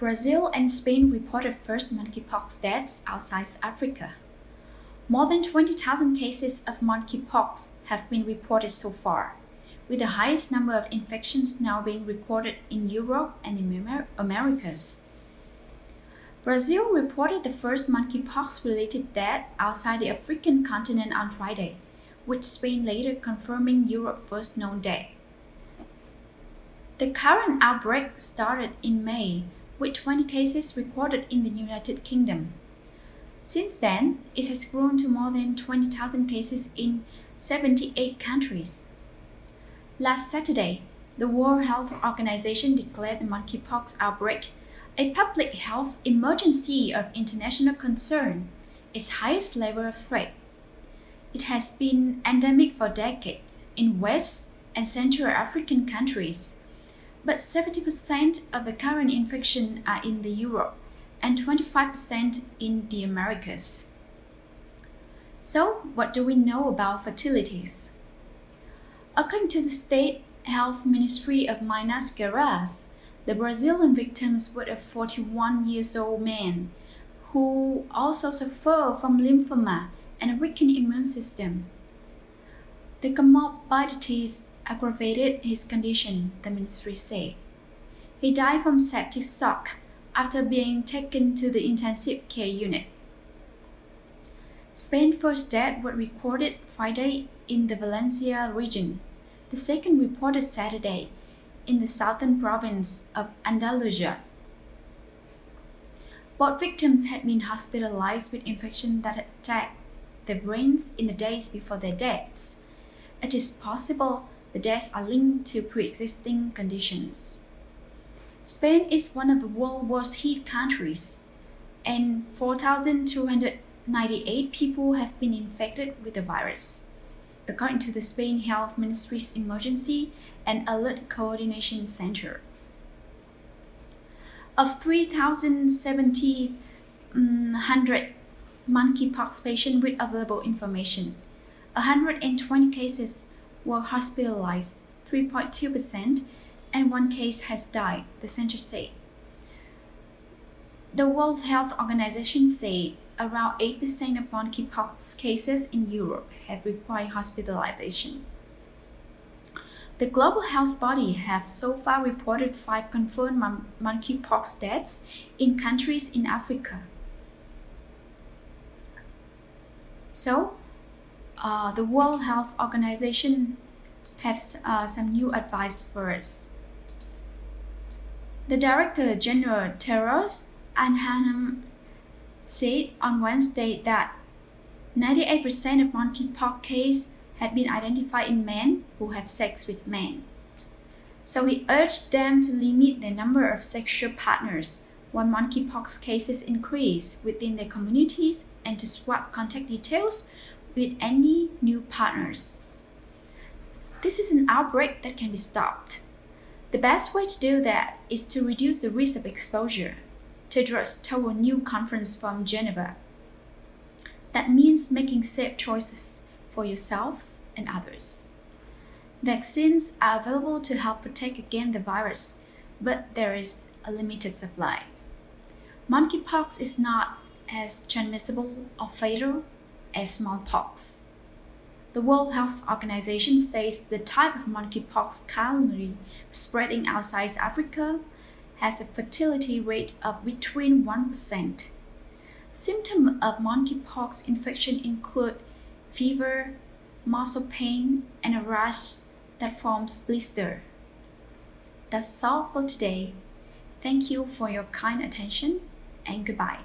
Brazil and Spain reported first monkeypox deaths outside Africa. More than 20,000 cases of monkeypox have been reported so far, with the highest number of infections now being recorded in Europe and Amer- Americas. Brazil reported the first monkeypox related death outside the African continent on Friday, with Spain later confirming Europe's first known death. The current outbreak started in May with 20 cases recorded in the United Kingdom. Since then, it has grown to more than 20,000 cases in 78 countries. Last Saturday, the World Health Organization declared the monkeypox outbreak a public health emergency of international concern, its highest level of threat. It has been endemic for decades in West and Central African countries, but 70% of the current infection are in the Europe and 25% in the Americas. So, what do we know about fertilities? According to the State Health Ministry of Minas Gerais, the Brazilian victims were a 41 years old man who also suffered from lymphoma and a weakened immune system. The comorbidities aggravated his condition, the ministry said. He died from septic shock after being taken to the intensive care unit. Spain's first death was recorded Friday in the Valencia region. The second reported Saturday in the southern province of Andalusia. Both victims had been hospitalized with infection that attacked their brains in the days before their deaths. It is possible the deaths are linked to pre-existing conditions. Spain is one of the world's worst hit countries, and 4,298 people have been infected with the virus, according to the Spain Health Ministry's Emergency and Alert Coordination Center. Of 3,700 monkeypox patients with available information, 120 cases were hospitalized, 3.2%, and one case has died, the center said. The World Health Organization said around 8% of monkeypox cases in Europe have required hospitalization. The global health body have so far reported five confirmed mon- monkeypox deaths in countries in Africa. So, uh, the World Health Organization has uh, some new advice for us. The Director General Tedros Adhanom said on Wednesday that 98% of monkeypox cases had been identified in men who have sex with men. So he urged them to limit the number of sexual partners when monkeypox cases increase within their communities and to swap contact details with any new partners. This is an outbreak that can be stopped. The best way to do that is to reduce the risk of exposure, Tedros told a new conference from Geneva. That means making safe choices for yourselves and others. Vaccines are available to help protect against the virus, but there is a limited supply. Monkeypox is not as transmissible or fatal as smallpox. The World Health Organization says the type of monkeypox currently spreading outside Africa has a fertility rate of between 1%. Symptoms of monkeypox infection include fever, muscle pain, and a rash that forms blister. That's all for today. Thank you for your kind attention and goodbye.